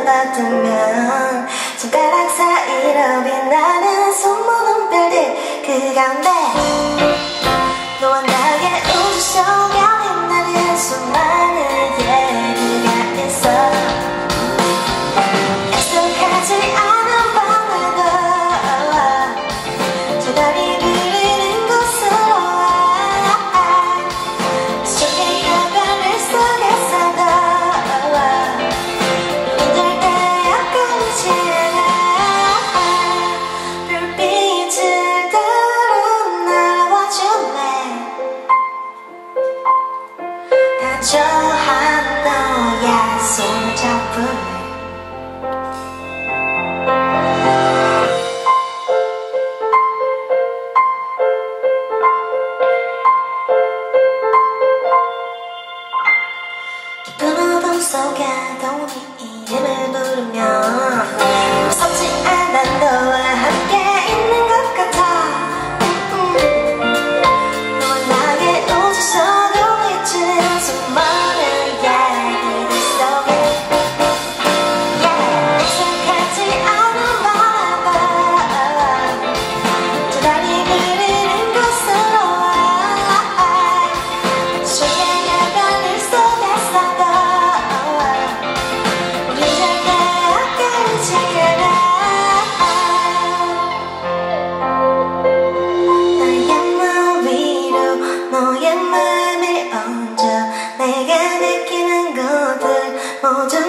쳐다보면 손가락 사이로 빛나는 손모는 별들 그 가운데 너와 나의 우주 속에 빛나는 수많은 얘기가 있어. on the top of know